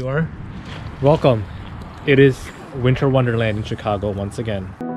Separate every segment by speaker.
Speaker 1: you are. Welcome. It is Winter Wonderland in Chicago once again.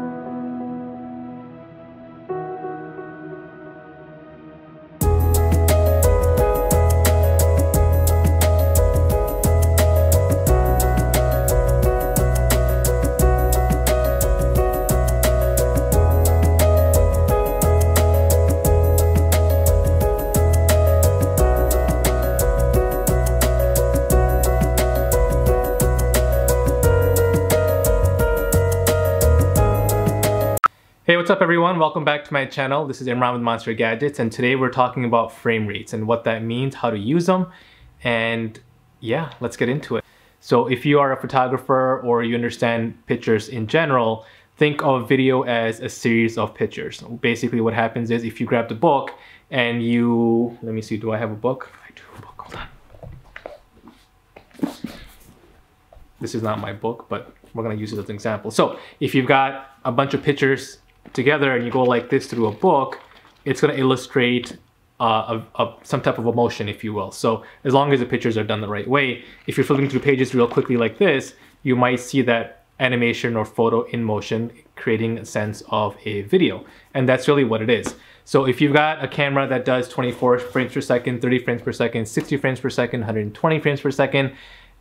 Speaker 1: Hey, what's up everyone? Welcome back to my channel. This is Imran with Monster Gadgets and today we're talking about frame rates and what that means, how to use them, and yeah, let's get into it. So if you are a photographer or you understand pictures in general, think of video as a series of pictures. Basically what happens is if you grab the book and you, let me see, do I have a book? I do a book, hold on. This is not my book, but we're gonna use it as an example. So if you've got a bunch of pictures together and you go like this through a book, it's going to illustrate uh, a, a, some type of emotion, if you will. So as long as the pictures are done the right way, if you're flipping through pages real quickly like this, you might see that animation or photo in motion, creating a sense of a video. And that's really what it is. So if you've got a camera that does 24 frames per second, 30 frames per second, 60 frames per second, 120 frames per second,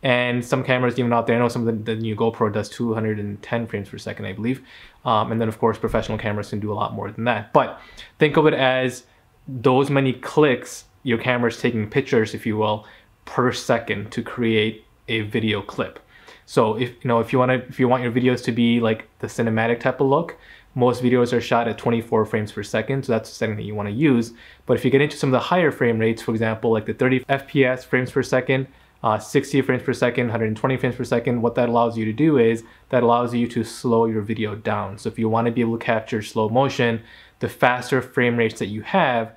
Speaker 1: and some cameras even out there, I know some of the, the new GoPro does 210 frames per second, I believe. Um, and then of course, professional cameras can do a lot more than that. But think of it as those many clicks your camera is taking pictures, if you will, per second to create a video clip. So if you know if you want to if you want your videos to be like the cinematic type of look, most videos are shot at 24 frames per second, so that's the setting that you want to use. But if you get into some of the higher frame rates, for example, like the 30 FPS frames per second, uh, 60 frames per second, 120 frames per second, what that allows you to do is that allows you to slow your video down. So if you want to be able to capture slow motion, the faster frame rates that you have,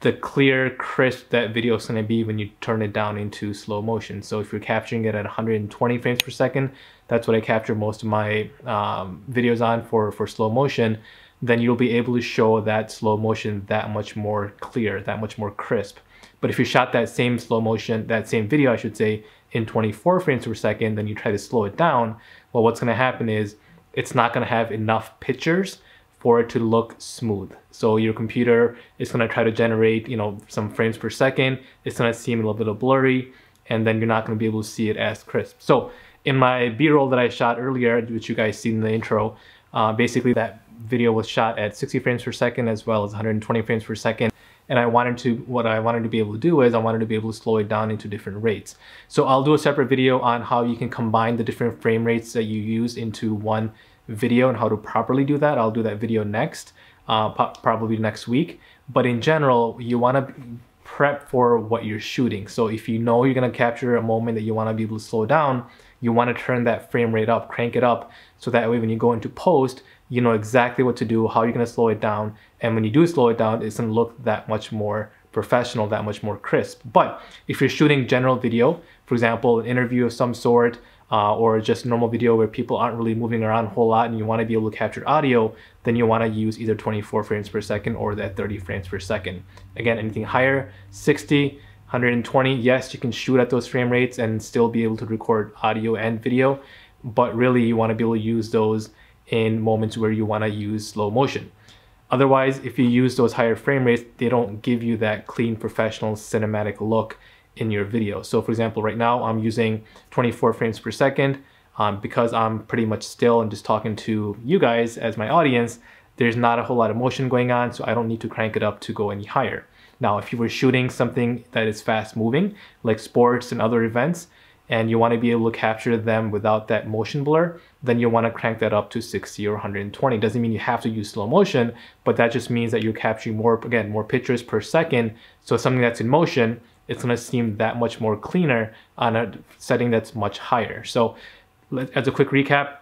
Speaker 1: the clear, crisp that video is going to be when you turn it down into slow motion. So if you're capturing it at 120 frames per second, that's what I capture most of my um, videos on for, for slow motion, then you'll be able to show that slow motion that much more clear, that much more crisp. But if you shot that same slow motion, that same video, I should say, in 24 frames per second, then you try to slow it down, well, what's gonna happen is it's not gonna have enough pictures for it to look smooth. So your computer is gonna try to generate, you know, some frames per second. It's gonna seem a little bit blurry, and then you're not gonna be able to see it as crisp. So in my B-roll that I shot earlier, which you guys see in the intro, uh, basically that video was shot at 60 frames per second as well as 120 frames per second and I wanted to, what I wanted to be able to do is I wanted to be able to slow it down into different rates. So I'll do a separate video on how you can combine the different frame rates that you use into one video and how to properly do that. I'll do that video next, uh, probably next week. But in general, you want to prep for what you're shooting. So if you know you're going to capture a moment that you want to be able to slow down, you want to turn that frame rate up, crank it up, so that way when you go into post, you know exactly what to do, how you're going to slow it down. And when you do slow it down, it doesn't look that much more professional, that much more crisp. But if you're shooting general video, for example, an interview of some sort, uh, or just normal video where people aren't really moving around a whole lot and you want to be able to capture audio, then you want to use either 24 frames per second or that 30 frames per second. Again, anything higher, 60, 120, yes, you can shoot at those frame rates and still be able to record audio and video, but really you want to be able to use those in moments where you want to use slow motion. Otherwise, if you use those higher frame rates, they don't give you that clean, professional, cinematic look in your video. So for example, right now I'm using 24 frames per second um, because I'm pretty much still and just talking to you guys as my audience, there's not a whole lot of motion going on, so I don't need to crank it up to go any higher. Now, if you were shooting something that is fast moving, like sports and other events, and you want to be able to capture them without that motion blur, then you want to crank that up to 60 or 120. Doesn't mean you have to use slow motion, but that just means that you're capturing more, again, more pictures per second. So something that's in motion, it's going to seem that much more cleaner on a setting that's much higher. So as a quick recap,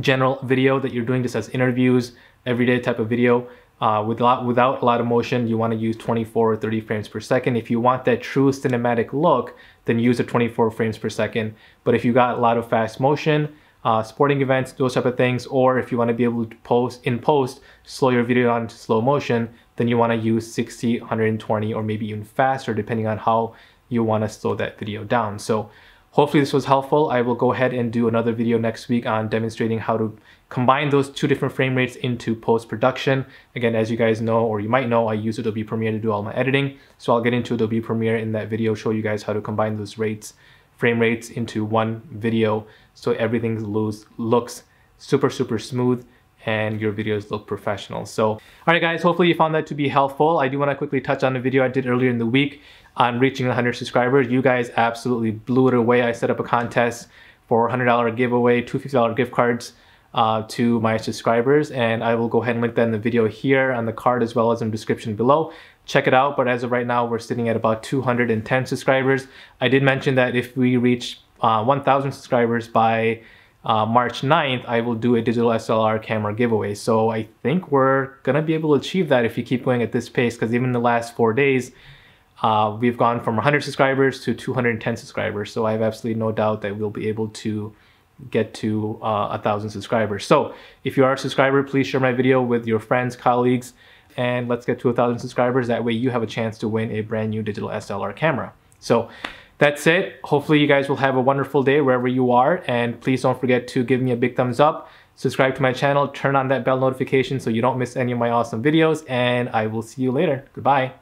Speaker 1: general video that you're doing this as interviews, everyday type of video, uh, with lot, without a lot of motion, you want to use 24 or 30 frames per second. If you want that true cinematic look, then use a 24 frames per second. But if you got a lot of fast motion, uh, sporting events, those type of things, or if you want to be able to post in post, slow your video down to slow motion, then you want to use 60, 120, or maybe even faster, depending on how you want to slow that video down. So hopefully this was helpful. I will go ahead and do another video next week on demonstrating how to combine those two different frame rates into post-production. Again, as you guys know, or you might know, I use Adobe Premiere to do all my editing. So I'll get into Adobe Premiere in that video, show you guys how to combine those rates, frame rates into one video so everything looks super, super smooth and your videos look professional. So, all right guys, hopefully you found that to be helpful. I do wanna quickly touch on the video I did earlier in the week on reaching 100 subscribers. You guys absolutely blew it away. I set up a contest for $100 giveaway, two $50 gift cards uh, to my subscribers and I will go ahead and link that in the video here on the card as well as in the description below. Check it out, but as of right now, we're sitting at about 210 subscribers. I did mention that if we reach uh, 1,000 subscribers by uh, March 9th, I will do a digital SLR camera giveaway. So I think we're gonna be able to achieve that if you keep going at this pace, because even the last four days, uh, we've gone from 100 subscribers to 210 subscribers. So I have absolutely no doubt that we'll be able to get to uh, a thousand subscribers. So if you are a subscriber, please share my video with your friends, colleagues, and let's get to a thousand subscribers. That way you have a chance to win a brand new digital SLR camera. So that's it. Hopefully you guys will have a wonderful day wherever you are. And please don't forget to give me a big thumbs up, subscribe to my channel, turn on that bell notification so you don't miss any of my awesome videos. And I will see you later. Goodbye.